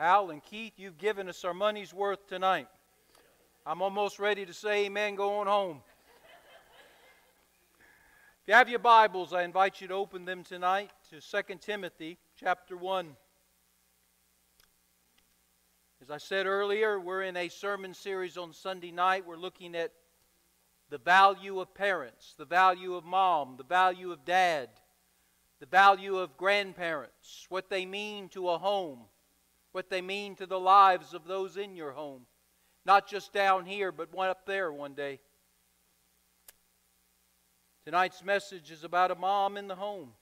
Al and Keith, you've given us our money's worth tonight. I'm almost ready to say amen, go on home. if you have your Bibles, I invite you to open them tonight to 2 Timothy chapter 1. As I said earlier, we're in a sermon series on Sunday night. We're looking at the value of parents, the value of mom, the value of dad, the value of grandparents, what they mean to a home, what they mean to the lives of those in your home. Not just down here, but one up there one day. Tonight's message is about a mom in the home.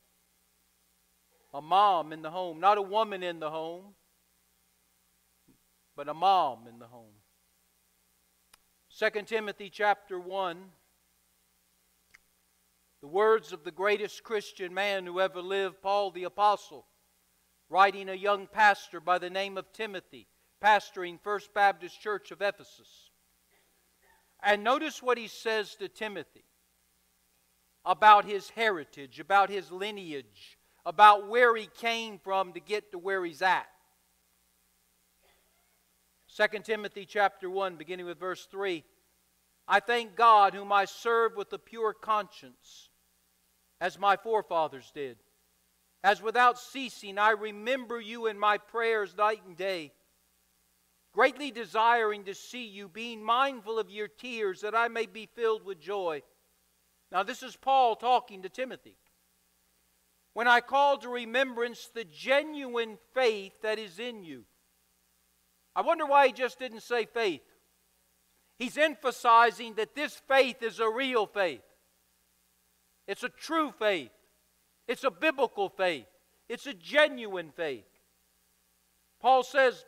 A mom in the home, not a woman in the home, but a mom in the home. 2 Timothy chapter 1 the words of the greatest Christian man who ever lived, Paul the Apostle, writing a young pastor by the name of Timothy, pastoring First Baptist Church of Ephesus. And notice what he says to Timothy about his heritage, about his lineage, about where he came from to get to where he's at. 2 Timothy chapter 1 beginning with verse 3 I thank God whom I serve with a pure conscience as my forefathers did. As without ceasing I remember you in my prayers night and day, greatly desiring to see you, being mindful of your tears, that I may be filled with joy. Now, this is Paul talking to Timothy. When I call to remembrance the genuine faith that is in you. I wonder why he just didn't say faith. He's emphasizing that this faith is a real faith. It's a true faith. It's a biblical faith. It's a genuine faith. Paul says,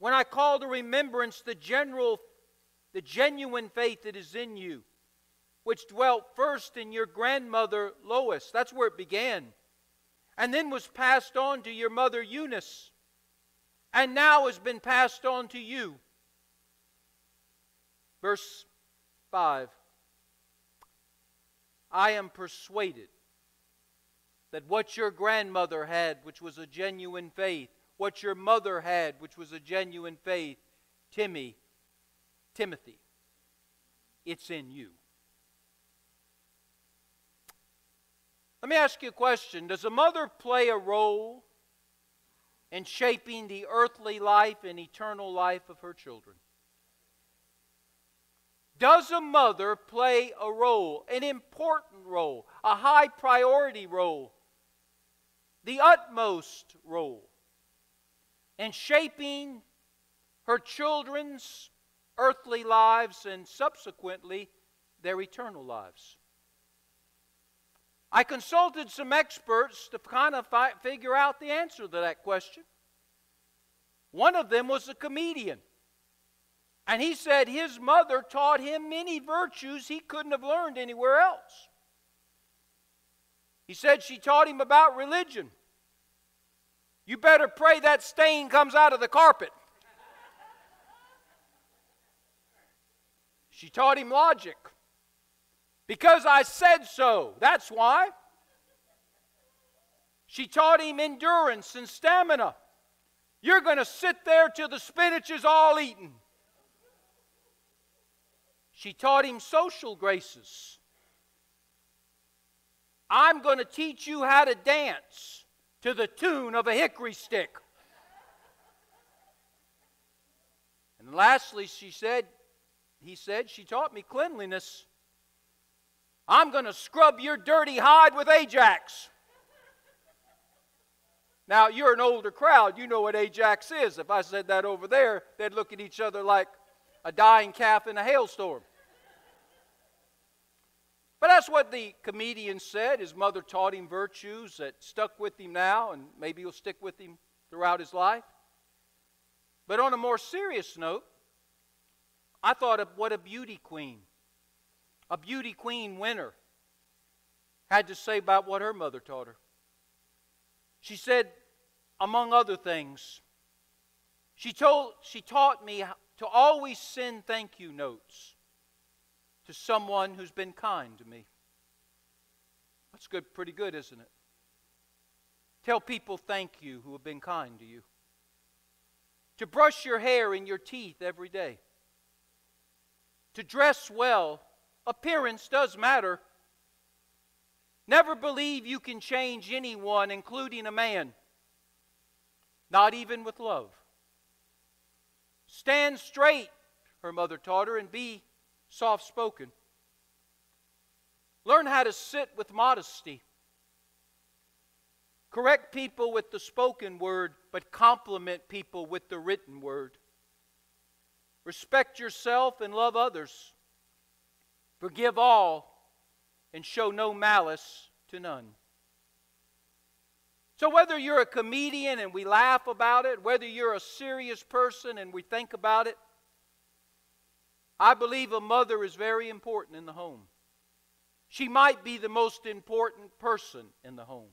when I call to remembrance the general, the genuine faith that is in you, which dwelt first in your grandmother Lois, that's where it began, and then was passed on to your mother Eunice, and now has been passed on to you. Verse 5 I am persuaded that what your grandmother had, which was a genuine faith, what your mother had, which was a genuine faith, Timmy, Timothy, it's in you. Let me ask you a question. Does a mother play a role in shaping the earthly life and eternal life of her children? Does a mother play a role, an important role, a high priority role, the utmost role in shaping her children's earthly lives and subsequently their eternal lives? I consulted some experts to kind of fi- figure out the answer to that question. One of them was a comedian. And he said his mother taught him many virtues he couldn't have learned anywhere else. He said she taught him about religion. You better pray that stain comes out of the carpet. She taught him logic. Because I said so. That's why. She taught him endurance and stamina. You're going to sit there till the spinach is all eaten. She taught him social graces. I'm going to teach you how to dance to the tune of a hickory stick. And lastly, she said, he said, she taught me cleanliness. I'm going to scrub your dirty hide with Ajax. Now, you're an older crowd. You know what Ajax is. If I said that over there, they'd look at each other like a dying calf in a hailstorm. But that's what the comedian said. His mother taught him virtues that stuck with him now, and maybe will stick with him throughout his life. But on a more serious note, I thought of what a beauty queen, a beauty queen winner, had to say about what her mother taught her. She said, among other things, she, told, she taught me to always send thank you notes to someone who's been kind to me. That's good, pretty good, isn't it? Tell people thank you who have been kind to you. to brush your hair and your teeth every day, to dress well. Appearance does matter. Never believe you can change anyone, including a man, not even with love. Stand straight, her mother taught her, and be soft spoken. Learn how to sit with modesty. Correct people with the spoken word, but compliment people with the written word. Respect yourself and love others. Forgive all and show no malice to none. So, whether you're a comedian and we laugh about it, whether you're a serious person and we think about it, I believe a mother is very important in the home. She might be the most important person in the home.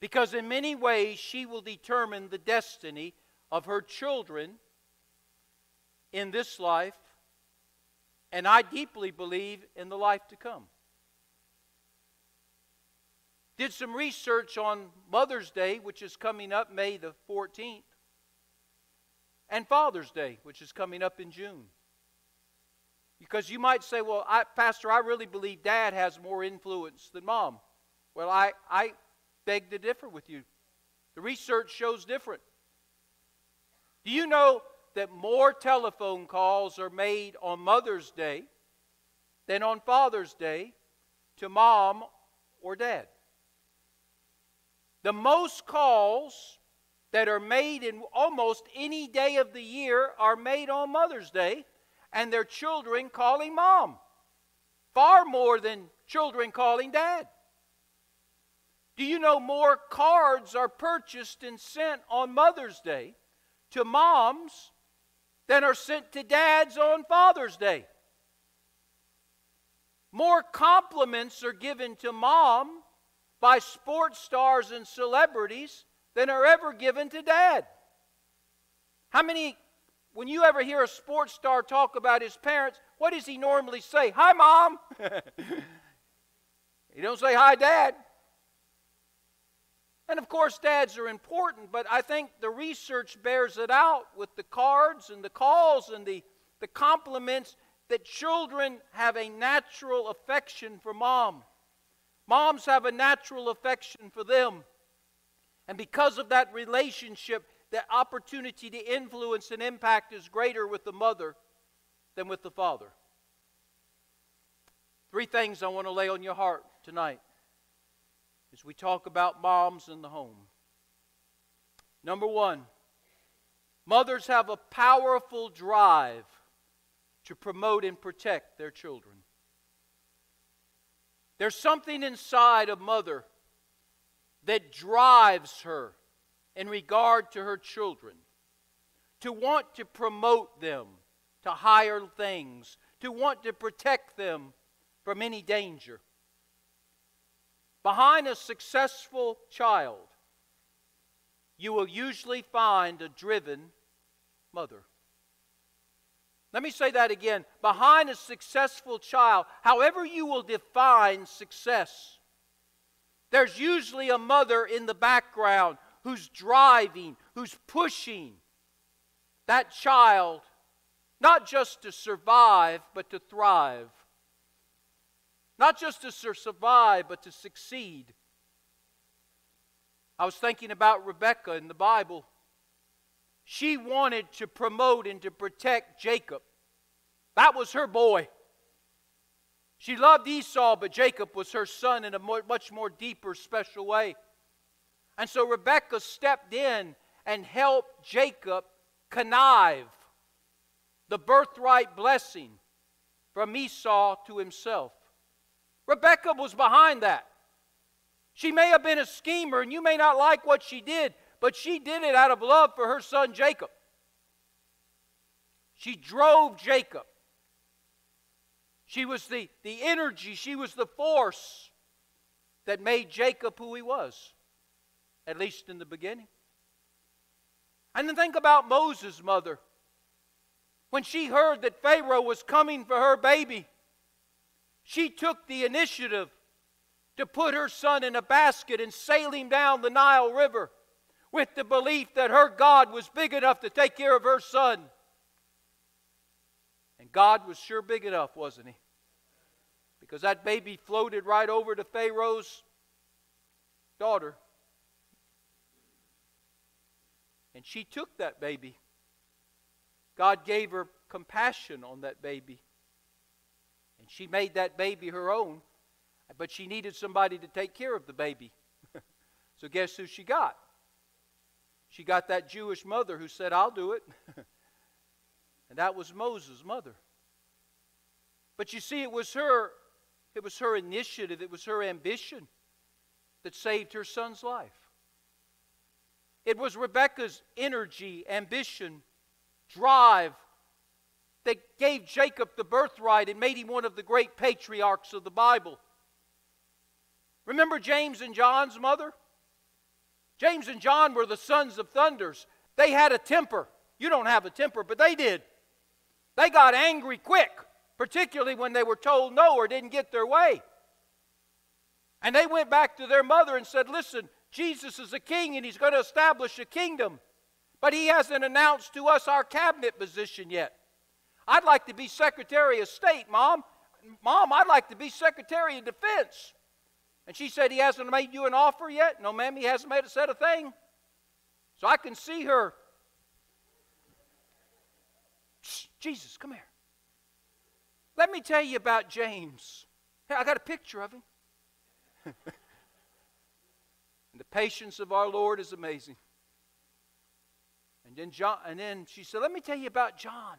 Because in many ways, she will determine the destiny of her children in this life, and I deeply believe in the life to come. Did some research on Mother's Day, which is coming up May the 14th, and Father's Day, which is coming up in June. Because you might say, well, I, Pastor, I really believe dad has more influence than mom. Well, I, I beg to differ with you. The research shows different. Do you know that more telephone calls are made on Mother's Day than on Father's Day to mom or dad? The most calls that are made in almost any day of the year are made on Mother's Day, and their children calling mom. Far more than children calling dad. Do you know more cards are purchased and sent on Mother's Day to moms than are sent to dads on Father's Day? More compliments are given to mom by sports stars and celebrities than are ever given to dad. How many, when you ever hear a sports star talk about his parents, what does he normally say? Hi, mom. he don't say hi, dad. And of course, dads are important, but I think the research bears it out with the cards and the calls and the, the compliments that children have a natural affection for mom. Moms have a natural affection for them. And because of that relationship, the opportunity to influence and impact is greater with the mother than with the father. Three things I want to lay on your heart tonight as we talk about moms in the home. Number one, mothers have a powerful drive to promote and protect their children. There's something inside a mother that drives her in regard to her children to want to promote them to higher things, to want to protect them from any danger. Behind a successful child, you will usually find a driven mother. Let me say that again. Behind a successful child, however you will define success, there's usually a mother in the background who's driving, who's pushing that child not just to survive, but to thrive. Not just to survive, but to succeed. I was thinking about Rebecca in the Bible. She wanted to promote and to protect Jacob. That was her boy. She loved Esau, but Jacob was her son in a much more deeper, special way. And so Rebekah stepped in and helped Jacob connive the birthright blessing from Esau to himself. Rebekah was behind that. She may have been a schemer, and you may not like what she did, but she did it out of love for her son Jacob. She drove Jacob. She was the, the energy, she was the force that made Jacob who he was, at least in the beginning. And then think about Moses' mother. When she heard that Pharaoh was coming for her baby, she took the initiative to put her son in a basket and sail him down the Nile River with the belief that her God was big enough to take care of her son. And God was sure big enough, wasn't he? Because that baby floated right over to Pharaoh's daughter. And she took that baby. God gave her compassion on that baby. And she made that baby her own, but she needed somebody to take care of the baby. so guess who she got? She got that Jewish mother who said, I'll do it. and that was Moses' mother. But you see, it was her, it was her initiative, it was her ambition that saved her son's life. It was Rebekah's energy, ambition, drive that gave Jacob the birthright and made him one of the great patriarchs of the Bible. Remember James and John's mother? James and John were the sons of thunders. They had a temper. You don't have a temper, but they did. They got angry quick, particularly when they were told no or didn't get their way. And they went back to their mother and said, Listen, Jesus is a king and he's going to establish a kingdom. But he hasn't announced to us our cabinet position yet. I'd like to be Secretary of State, Mom. Mom, I'd like to be Secretary of Defense. And she said, He hasn't made you an offer yet? No, ma'am, he hasn't made a said a thing. So I can see her. Jesus, come here. Let me tell you about James. Hey, I got a picture of him. patience of our Lord is amazing. And then John, and then she said, Let me tell you about John.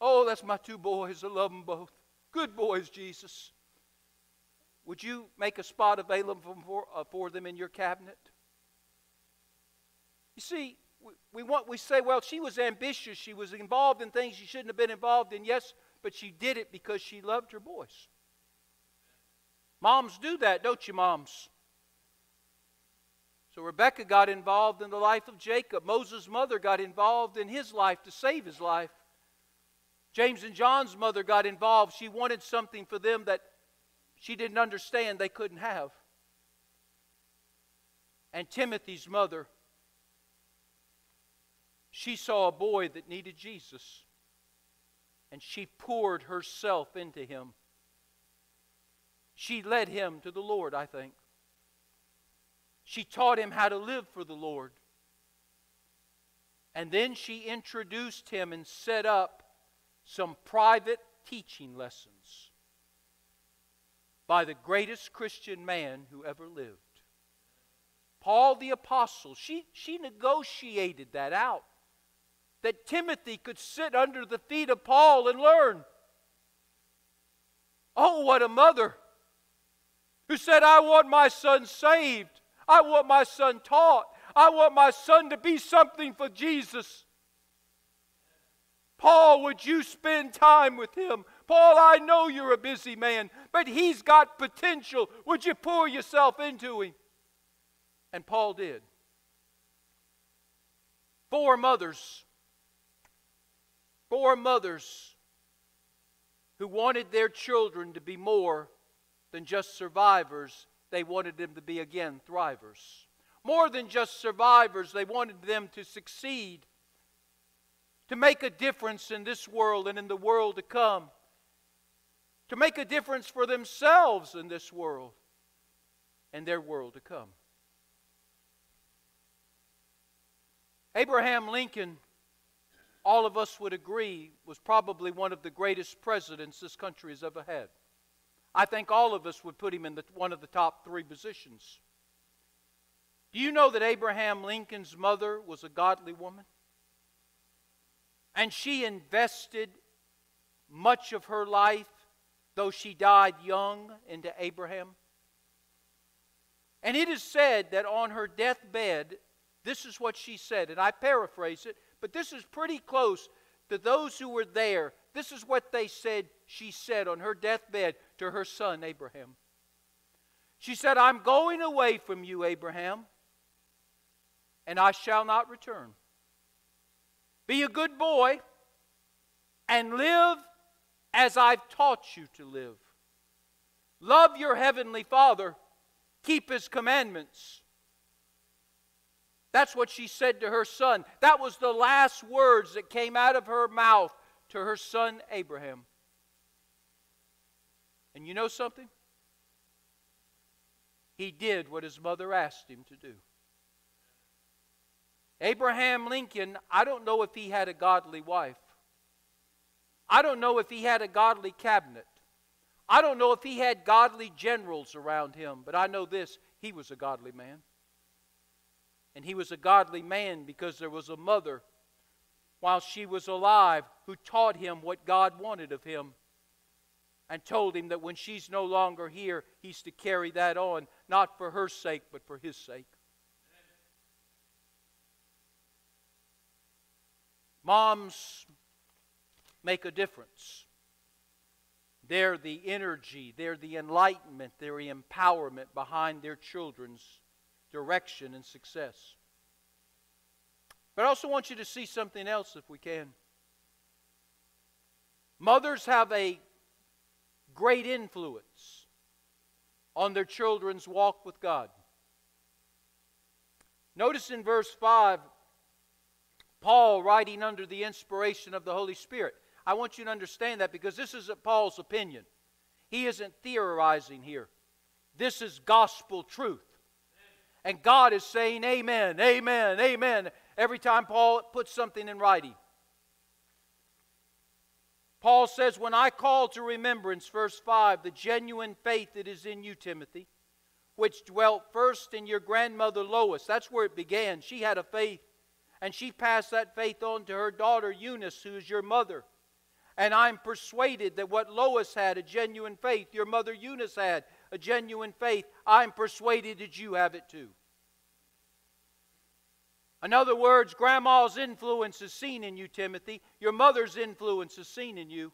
Oh, that's my two boys. I love them both. Good boys, Jesus. Would you make a spot available for, uh, for them in your cabinet? You see, we, we, want, we say, well, she was ambitious. She was involved in things she shouldn't have been involved in. Yes, but she did it because she loved her boys. Moms do that, don't you, moms? So Rebecca got involved in the life of Jacob. Moses' mother got involved in his life to save his life. James and John's mother got involved. She wanted something for them that she didn't understand they couldn't have. And Timothy's mother, she saw a boy that needed Jesus. And she poured herself into him. She led him to the Lord, I think. She taught him how to live for the Lord. And then she introduced him and set up some private teaching lessons by the greatest Christian man who ever lived. Paul the Apostle, she, she negotiated that out. That Timothy could sit under the feet of Paul and learn. Oh, what a mother who said, I want my son saved. I want my son taught. I want my son to be something for Jesus. Paul, would you spend time with him? Paul, I know you're a busy man, but he's got potential. Would you pour yourself into him? And Paul did. Four mothers, four mothers who wanted their children to be more than just survivors, they wanted them to be again thrivers. More than just survivors, they wanted them to succeed to make a difference in this world and in the world to come, to make a difference for themselves in this world and their world to come. Abraham Lincoln, all of us would agree, was probably one of the greatest presidents this country has ever had. I think all of us would put him in the, one of the top three positions. Do you know that Abraham Lincoln's mother was a godly woman? And she invested much of her life, though she died young, into Abraham. And it is said that on her deathbed, this is what she said, and I paraphrase it, but this is pretty close to those who were there. This is what they said she said on her deathbed to her son Abraham. She said, I'm going away from you, Abraham, and I shall not return. Be a good boy and live as I've taught you to live. Love your heavenly Father, keep his commandments. That's what she said to her son. That was the last words that came out of her mouth to her son Abraham. And you know something? He did what his mother asked him to do. Abraham Lincoln, I don't know if he had a godly wife. I don't know if he had a godly cabinet. I don't know if he had godly generals around him, but I know this he was a godly man. And he was a godly man because there was a mother while she was alive who taught him what God wanted of him and told him that when she's no longer here, he's to carry that on, not for her sake, but for his sake. Moms make a difference. They're the energy, they're the enlightenment, they're the empowerment behind their children's direction and success. But I also want you to see something else if we can. Mothers have a great influence on their children's walk with God. Notice in verse 5, Paul writing under the inspiration of the Holy Spirit. I want you to understand that because this isn't Paul's opinion. He isn't theorizing here. This is gospel truth. And God is saying, Amen, Amen, Amen, every time Paul puts something in writing. Paul says, When I call to remembrance, verse 5, the genuine faith that is in you, Timothy, which dwelt first in your grandmother Lois. That's where it began. She had a faith, and she passed that faith on to her daughter Eunice, who is your mother. And I'm persuaded that what Lois had, a genuine faith, your mother Eunice had, a genuine faith, I'm persuaded that you have it too. In other words, grandma's influence is seen in you, Timothy. Your mother's influence is seen in you.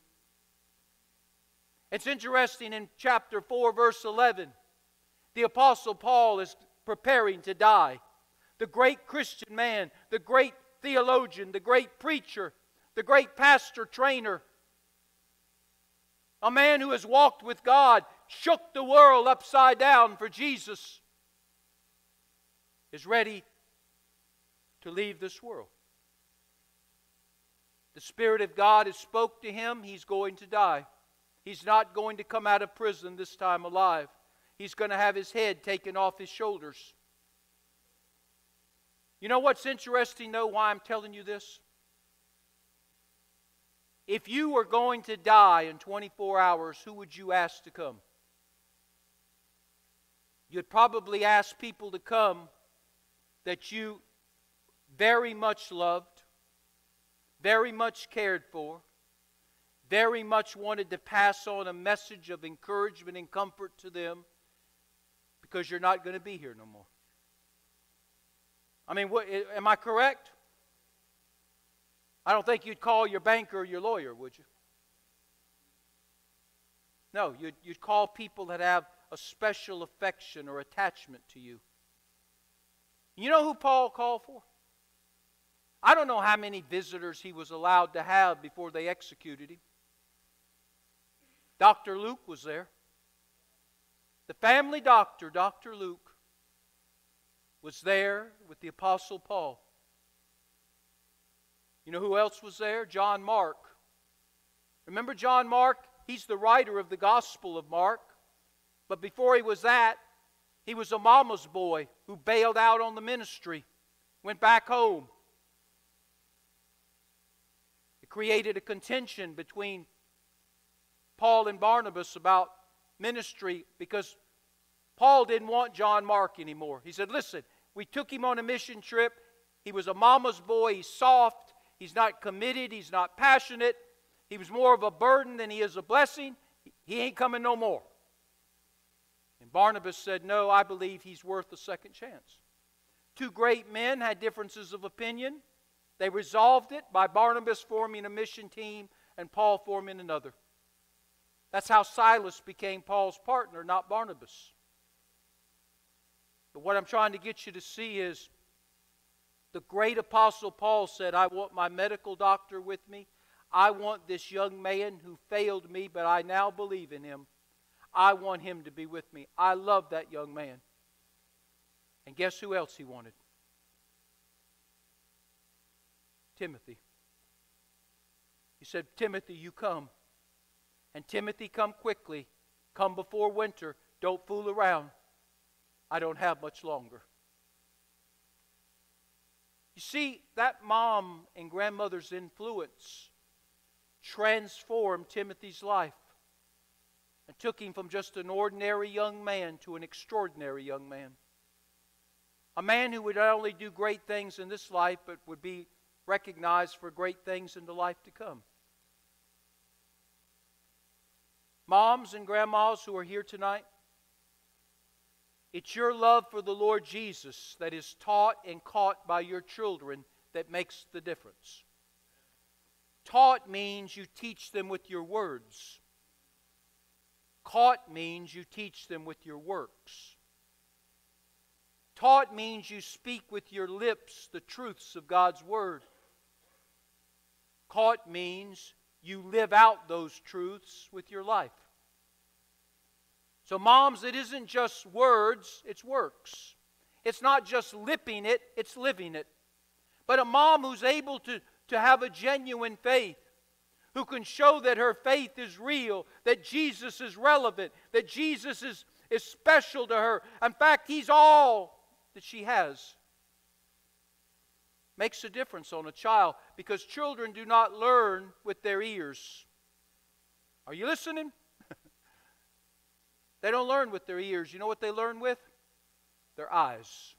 It's interesting in chapter 4, verse 11, the Apostle Paul is preparing to die. The great Christian man, the great theologian, the great preacher, the great pastor trainer, a man who has walked with God, shook the world upside down for Jesus, is ready to leave this world. The Spirit of God has spoke to him. He's going to die. He's not going to come out of prison this time alive. He's going to have his head taken off his shoulders. You know what's interesting, though, why I'm telling you this? If you were going to die in 24 hours, who would you ask to come? You'd probably ask people to come that you very much loved, very much cared for, very much wanted to pass on a message of encouragement and comfort to them because you're not going to be here no more. I mean, what, am I correct? I don't think you'd call your banker or your lawyer, would you? No, you'd, you'd call people that have a special affection or attachment to you. You know who Paul called for? I don't know how many visitors he was allowed to have before they executed him. Dr. Luke was there. The family doctor, Dr. Luke, was there with the Apostle Paul. You know who else was there? John Mark. Remember John Mark? He's the writer of the Gospel of Mark. But before he was that, he was a mama's boy who bailed out on the ministry, went back home. It created a contention between Paul and Barnabas about ministry because Paul didn't want John Mark anymore. He said, Listen, we took him on a mission trip. He was a mama's boy. He's soft. He's not committed. He's not passionate. He was more of a burden than he is a blessing. He ain't coming no more. And Barnabas said, No, I believe he's worth a second chance. Two great men had differences of opinion. They resolved it by Barnabas forming a mission team and Paul forming another. That's how Silas became Paul's partner, not Barnabas. But what I'm trying to get you to see is the great apostle Paul said, I want my medical doctor with me. I want this young man who failed me, but I now believe in him. I want him to be with me. I love that young man. And guess who else he wanted? Timothy. He said, Timothy, you come. And Timothy, come quickly. Come before winter. Don't fool around. I don't have much longer. You see, that mom and grandmother's influence transformed Timothy's life and took him from just an ordinary young man to an extraordinary young man. A man who would not only do great things in this life, but would be recognized for great things in the life to come. Moms and grandmas who are here tonight, it's your love for the Lord Jesus that is taught and caught by your children that makes the difference. Taught means you teach them with your words. Caught means you teach them with your works. Taught means you speak with your lips the truths of God's Word. Caught means you live out those truths with your life. So, moms, it isn't just words, it's works. It's not just lipping it, it's living it. But a mom who's able to, to have a genuine faith, who can show that her faith is real, that Jesus is relevant, that Jesus is, is special to her. In fact, He's all that she has. Makes a difference on a child because children do not learn with their ears. Are you listening? They don't learn with their ears. You know what they learn with? Their eyes.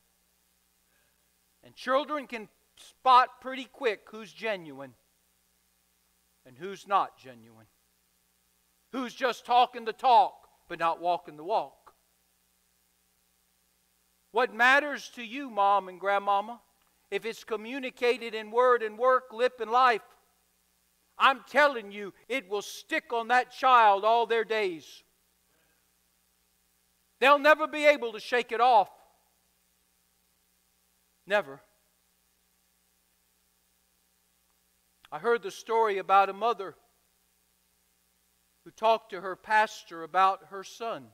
And children can spot pretty quick who's genuine and who's not genuine. Who's just talking the talk but not walking the walk. What matters to you, mom and grandmama, if it's communicated in word and work, lip and life, I'm telling you, it will stick on that child all their days. They'll never be able to shake it off. Never. I heard the story about a mother who talked to her pastor about her son,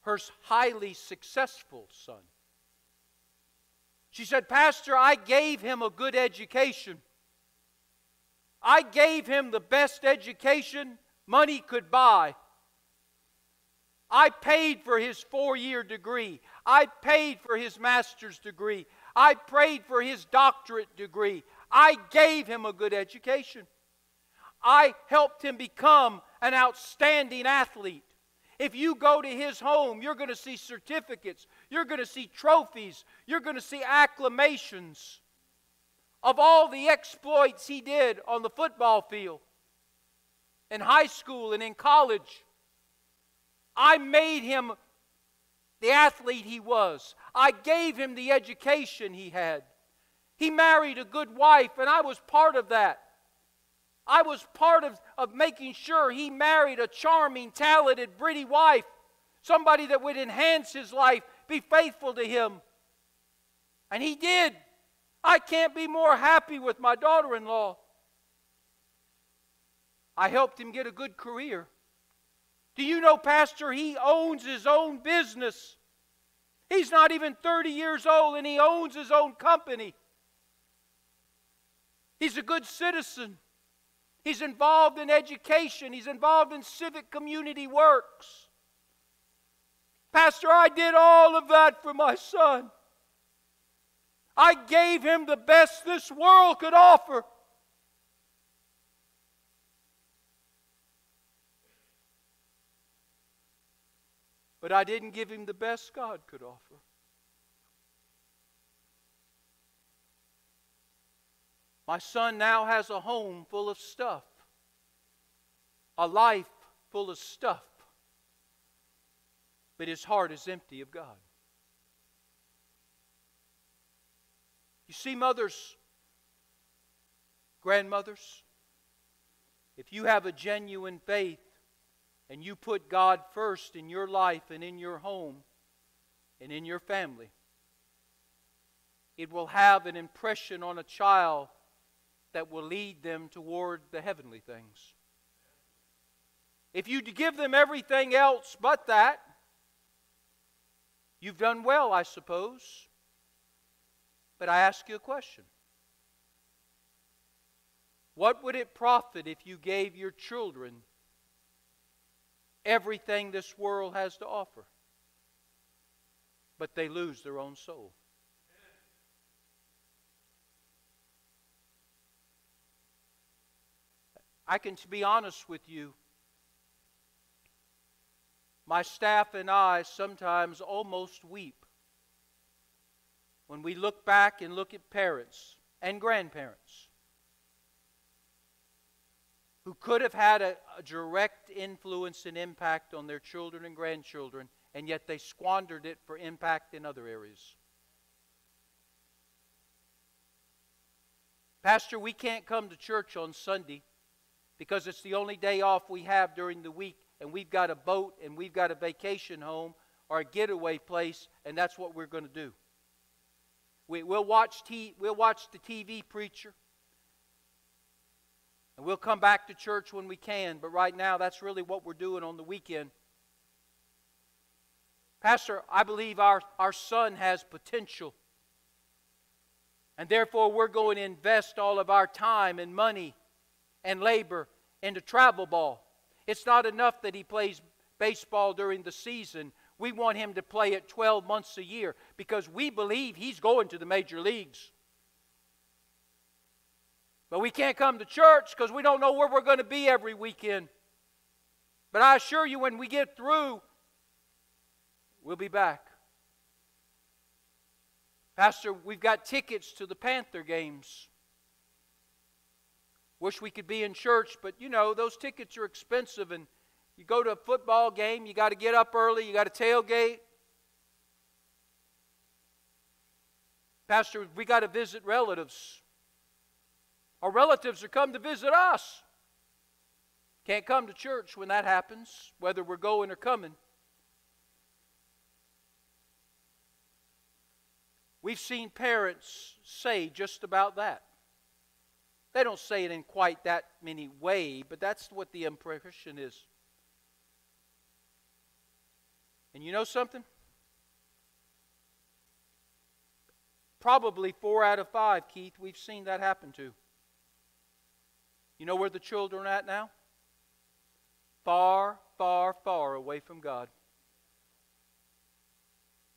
her highly successful son. She said, Pastor, I gave him a good education. I gave him the best education money could buy. I paid for his four year degree. I paid for his master's degree. I prayed for his doctorate degree. I gave him a good education. I helped him become an outstanding athlete. If you go to his home, you're going to see certificates, you're going to see trophies, you're going to see acclamations of all the exploits he did on the football field, in high school, and in college. I made him the athlete he was. I gave him the education he had. He married a good wife, and I was part of that. I was part of, of making sure he married a charming, talented, pretty wife, somebody that would enhance his life, be faithful to him. And he did. I can't be more happy with my daughter in law. I helped him get a good career. Do you know, Pastor, he owns his own business. He's not even 30 years old and he owns his own company. He's a good citizen. He's involved in education. He's involved in civic community works. Pastor, I did all of that for my son. I gave him the best this world could offer. But I didn't give him the best God could offer. My son now has a home full of stuff, a life full of stuff, but his heart is empty of God. You see, mothers, grandmothers, if you have a genuine faith, and you put God first in your life and in your home and in your family, it will have an impression on a child that will lead them toward the heavenly things. If you give them everything else but that, you've done well, I suppose. But I ask you a question What would it profit if you gave your children everything this world has to offer, but they lose their own soul? I can be honest with you. My staff and I sometimes almost weep when we look back and look at parents and grandparents who could have had a, a, direct influence and impact on their children and grandchildren, and yet they squandered it for impact in other areas. Pastor, we can't come to church on Sunday because it's the only day off we have during the week, and we've got a boat and we've got a vacation home or a getaway place, and that's what we're going to do. We, will watch t- we'll watch the TV preacher. And we'll come back to church when we can, but right now that's really what we're doing on the weekend. Pastor, I believe our, our son has potential. And therefore, we're going to invest all of our time and money and labor into travel ball. It's not enough that he plays baseball during the season. We want him to play it 12 months a year because we believe he's going to the major leagues. But we can't come to church because we don't know where we're going to be every weekend. But I assure you, when we get through, we'll be back. Pastor, we've got tickets to the Panther games. Wish we could be in church, but you know, those tickets are expensive and you go to a football game, you got to get up early, you got to tailgate. Pastor, we got to visit relatives. Our relatives are come to visit us. Can't come to church when that happens, whether we're going or coming. We've seen parents say just about that. They don't say it in quite that many way, but that's what the impression is. And you know something? Probably four out of five, Keith, we've seen that happen to. You know where the children are at now? Far, far, far away from God.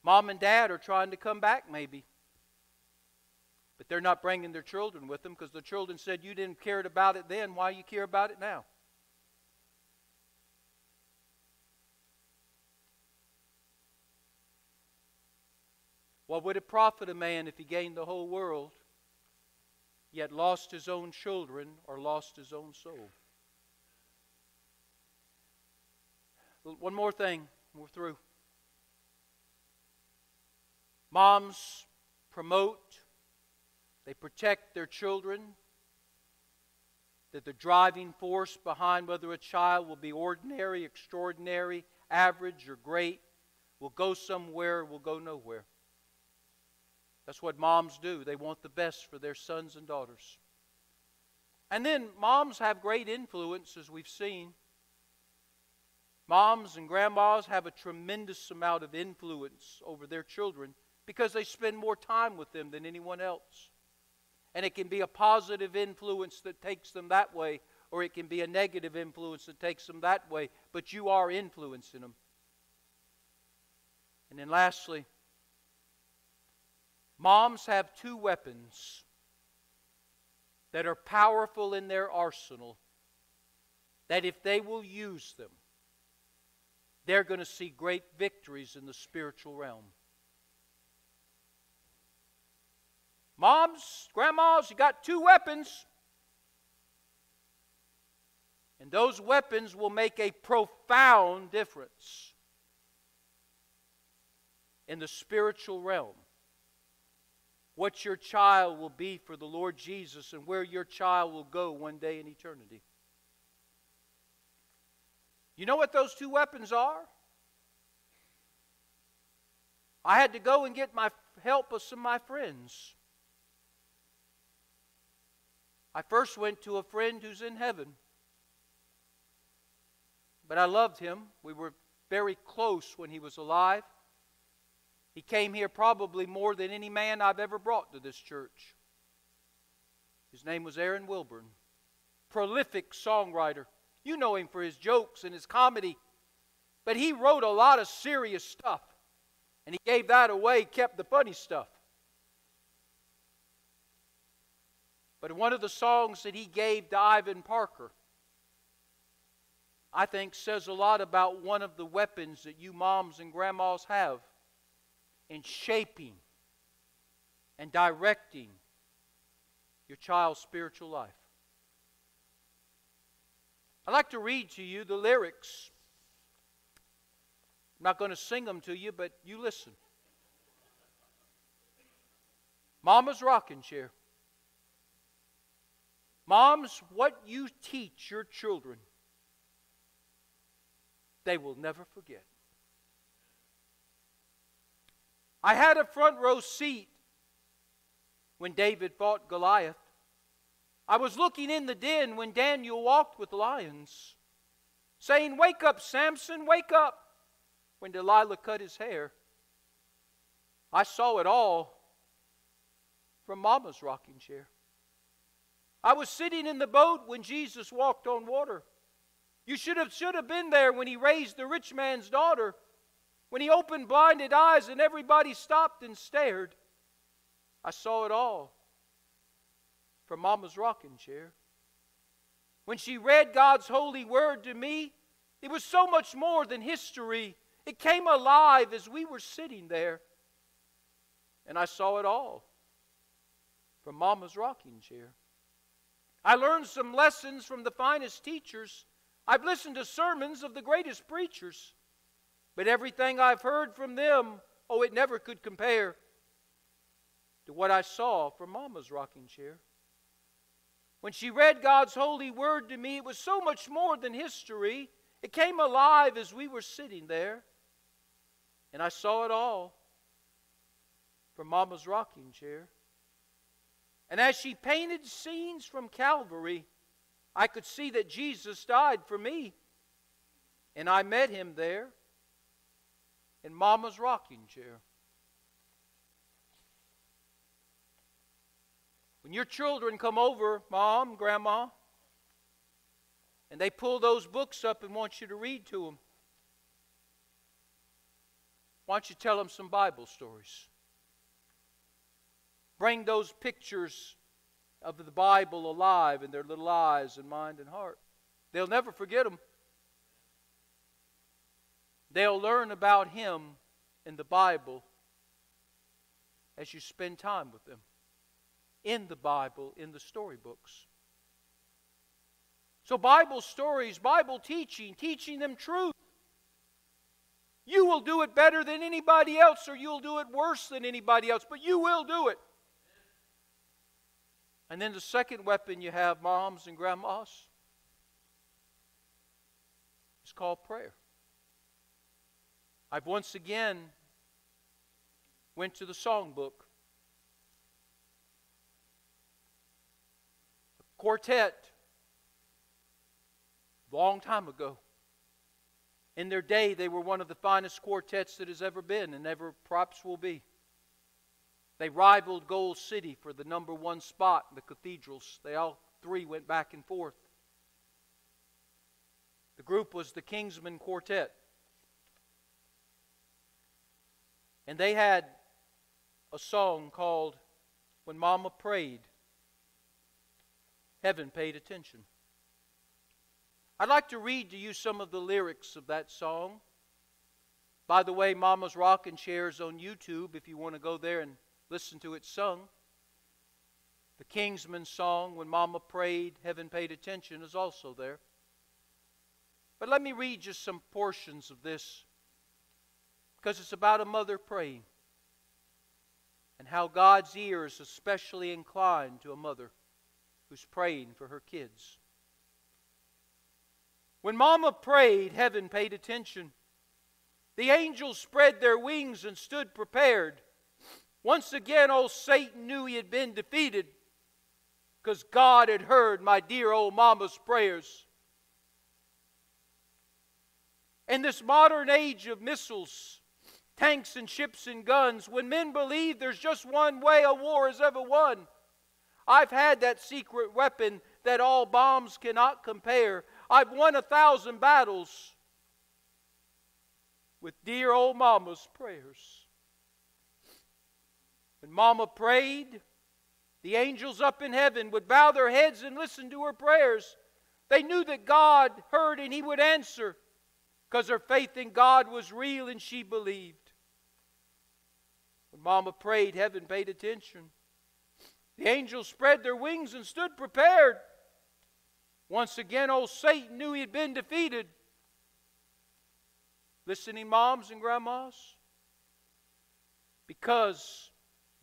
Mom and dad are trying to come back, maybe. But they're not bringing their children with them because the children said, You didn't care about it then. Why you care about it now? What would it profit a man if he gained the whole world, yet lost his own children or lost his own soul? One more thing, we're through. Moms promote, they protect their children. That the driving force behind whether a child will be ordinary, extraordinary, average, or great will go somewhere, or will go nowhere. That's what moms do. They want the best for their sons and daughters. And then moms have great influence, as we've seen. Moms and grandmas have a tremendous amount of influence over their children because they spend more time with them than anyone else. And it can be a positive influence that takes them that way, or it can be a negative influence that takes them that way, but you are influencing them. And then lastly, Moms have two weapons that are powerful in their arsenal, that if they will use them, they're going to see great victories in the spiritual realm. Moms, grandmas, you got two weapons. And those weapons will make a profound difference in the spiritual realm what your child will be for the Lord Jesus and where your child will go one day in eternity. You know what those two weapons are? I had to go and get my help of some of my friends. I first went to a friend who's in heaven. But I loved him. We were very close when he was alive. He came here probably more than any man I've ever brought to this church. His name was Aaron Wilburn. prolific songwriter. You know him for his jokes and his comedy, but he wrote a lot of serious stuff. And he gave that away, kept the funny stuff. But one of the songs that he gave to Ivan Parker, I think says a lot about one of the weapons that you moms and grandmas have in shaping and directing your child's spiritual life. I'd like to read to you the lyrics. I'm not going to sing them to you, but you listen. Mama's rocking chair. Moms, what you teach your children, they will never forget. I had a front row seat when David fought Goliath. I was looking in the den when Daniel walked with lions, saying, Wake up, Samson, wake up, when Delilah cut his hair. I saw it all from Mama's rocking chair. I was sitting in the boat when Jesus walked on water. You should have, should have been there when he raised the rich man's daughter, when he opened blinded eyes and everybody stopped and stared. I saw it all from Mama's rocking chair. When she read God's holy word to me, it was so much more than history. It came alive as we were sitting there. And I saw it all from Mama's rocking chair. I learned some lessons from the finest teachers. I've listened to sermons of the greatest preachers. But everything I've heard from them, oh, it never could compare to what I saw from Mama's rocking chair. When she read God's holy word to me, it was so much more than history. It came alive as we were sitting there. And I saw it all from Mama's rocking chair. And as she painted scenes from Calvary, I could see that Jesus died for me. And I met him there in Mama's rocking chair. When your children come over, Mom, Grandma, and they pull those books up and want you to read to them, why don't you tell them some Bible stories? Bring those pictures of the Bible alive in their little eyes and mind and heart. They'll never forget them. They'll learn about Him in the Bible as you spend time with them. In the Bible, in the storybooks. So, Bible stories, Bible teaching, teaching them truth. You will do it better than anybody else, or you'll do it worse than anybody else, but you will do it. And then the second weapon you have, moms and grandmas, is called prayer. I've once again went to the songbook. A quartet, long time ago. In their day, they were one of the finest quartets that has ever been and ever perhaps will be. They rivaled Gold City for the number one spot in the cathedrals. They all three went back and forth. The group was the Kingsmen Quartet. And they had a song called When Mama Prayed, Heaven Paid Attention. I'd like to read to you some of the lyrics of that song. By the way, Mama's Rocking Chairs on YouTube if you want to go there and listen to it sung. The Kingsmen song, When Mama Prayed, Heaven Paid Attention, is also there. But let me read just some portions of this because it's about a mother praying and how God's ear is especially inclined to a mother who's praying for her kids. When Mama prayed, heaven paid attention. The angels spread their wings and stood prepared once again, old Satan knew he had been defeated because God had heard my dear old mama's prayers. In this modern age of missiles, tanks, and ships and guns, when men believe there's just one way a war is ever won, I've had that secret weapon that all bombs cannot compare. I've won a thousand battles with dear old Mama's prayers. Mama prayed, the angels up in heaven would bow their heads and listen to her prayers. They knew that God heard and He would answer because her faith in God was real and she believed. When Mama prayed, heaven paid attention. The angels spread their wings and stood prepared. Once again, old Satan knew he had been defeated. Listening, moms and grandmas? Because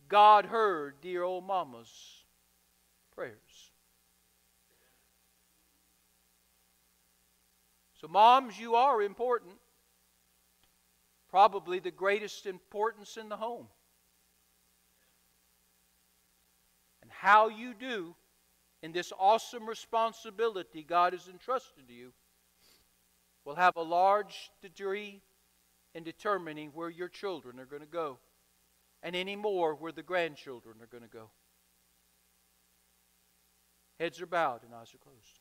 God heard dear old mama's prayers. So, moms, you are important. Probably the greatest importance in the home. And how you do in this awesome responsibility God has entrusted to you will have a large degree in determining where your children are going to go, and any more where the grandchildren are going to go. Heads are bowed and eyes are closed.